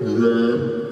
Them.